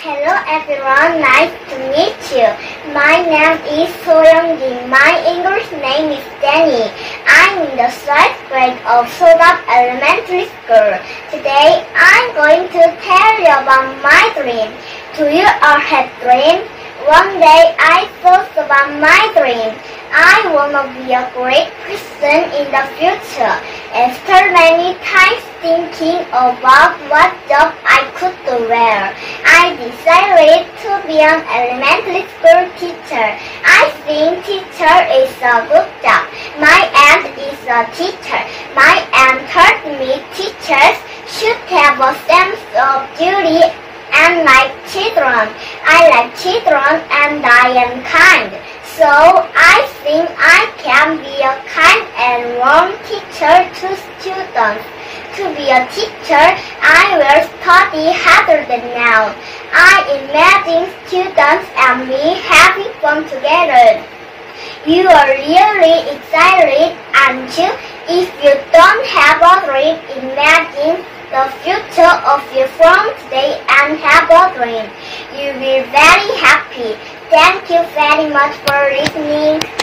everyone. Nice to meet you. My name is Soyoung Jin. My English name is Danny. I'm in the third grade of Sodap Elementary School. Today, I'm going to tell you about my dream. Do you all have dreams? One day, I thought about my dream. I want to be a great person in the future. After many times thinking about what job I well, I decided to be an elementary school teacher. I think teacher is a good job. My aunt is a teacher. My aunt told me teachers should have a sense of duty and like children. I like children and I am kind. So I think I can be a kind and warm teacher to students. To be a teacher, I will study harder than now. I imagine students and me having fun together. You are really excited, aren't you? If you don't have a dream, imagine the future of your from today and have a dream. You will be very happy. Thank you very much for listening.